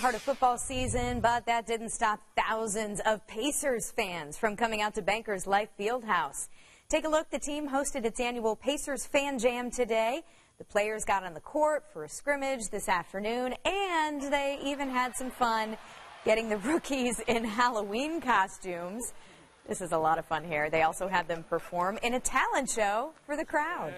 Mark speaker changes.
Speaker 1: heart of football season, but that didn't stop thousands of Pacers fans from coming out to Bankers Life Fieldhouse. Take a look. The team hosted its annual Pacers Fan Jam today. The players got on the court for a scrimmage this afternoon, and they even had some fun getting the rookies in Halloween costumes. This is a lot of fun here. They also had them perform in a talent show for the crowd.